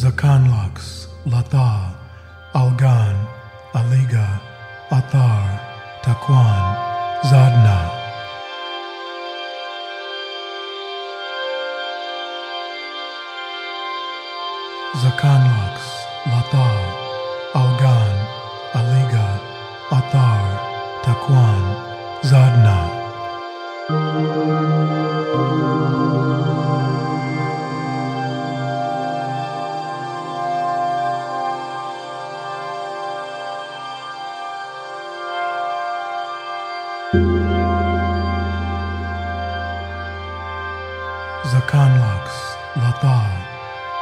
Zakanlux, Lata, Algan, Aliga, Athar, Takwan, Zadna. Zakanlux, Lata, Algan, Aliga, Athar, Takwan, Zadna. Zakanlux, Lata,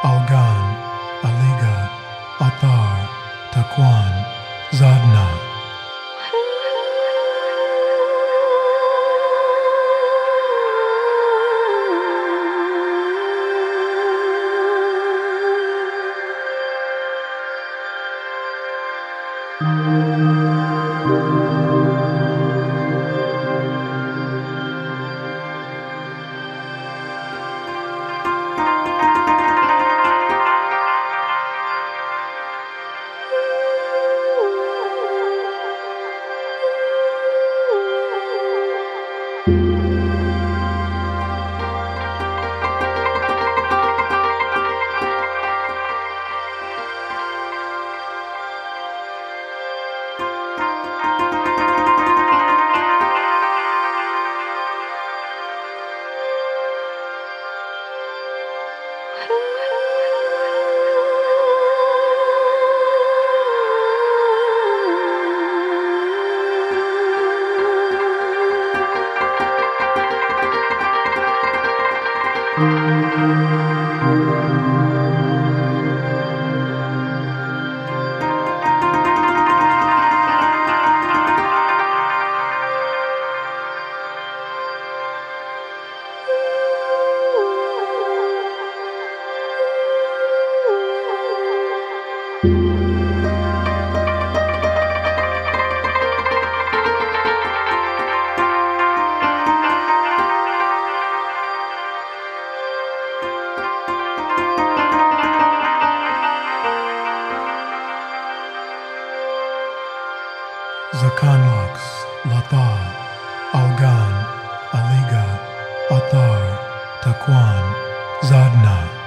Algan, Aliga, Atar, Takwan, Zadna. Ooh. Tanlux, Lathar, Algan, Aliga, Athar, Taquan, Zadna.